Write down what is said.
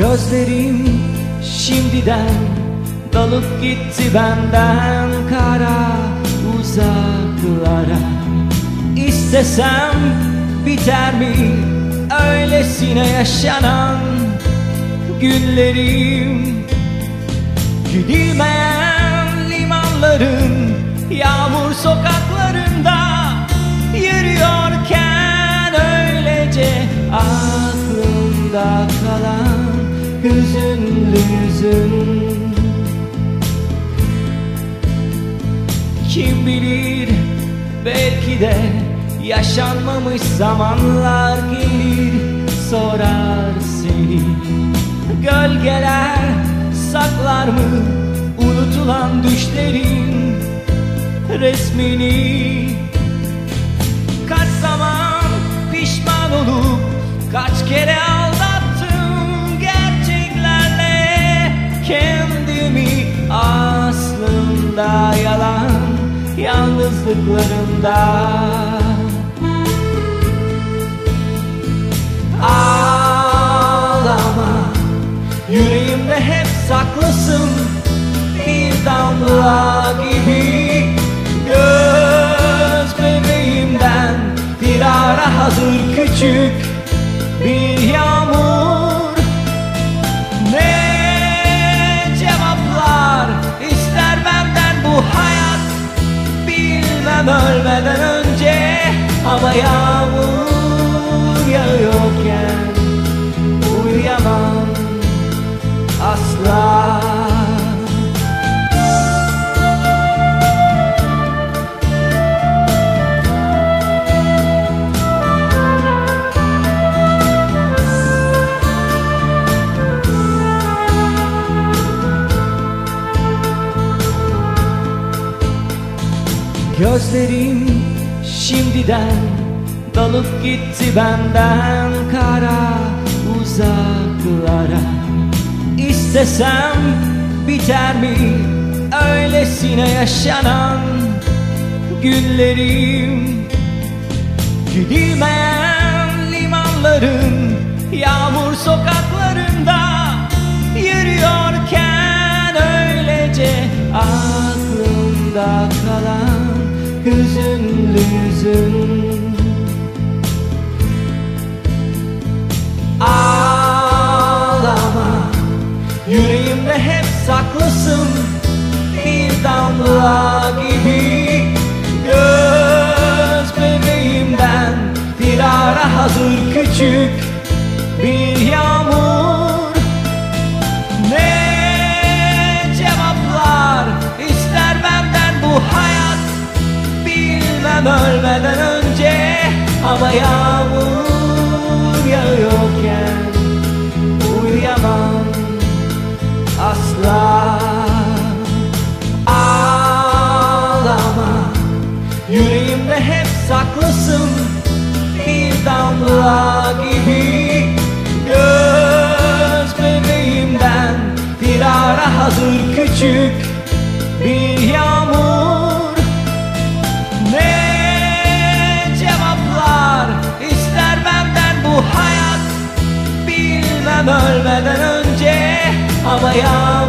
Gözlerim şimdiden dalıp gitti benden kara uzaklara. İstesem biter mi öylesine yaşanan günlerim? Gidilmeyen limanların yağmur sokaklarında Yürüyorken öylece aklımda kalan hüzünlü yüzün Kim bilir belki de yaşanmamış zamanlar gelir. Sorar seni Gölgeler saklar mı unutulan düşlerin? Resmini Kaç zaman pişman olup kaç kere aslında yalan yalnızlıklarında. Ağlama Yüreğimde hep saklısın Bir damla gibi. Göz bebeğimden Bir ara hazır küçük Ama yağmur yağıyorken Uyuyamam asla. Gözlerim şimdiden dalıp gitti benden kara uzaklara. İstesem biter mi öylesine yaşanan günlerim? Gidilmeyen limanların yağmur sokaklarında Yürüyorken öylece aklımda kalan hüzünlü yüzün Ağlama Yüreğimde hep saklısın. Bir damla gibi Göz bebeğimden Bir ara hazır küçük Bir yağmur Ama yağmur yağıyorken Uyuyamam asla. Ağlama Yüreğimde hep saklısın Bir damla gibi. Göz bebeğimden Bir ara hazır küçük Bir yağmur ölmeden önce. Ama yağmur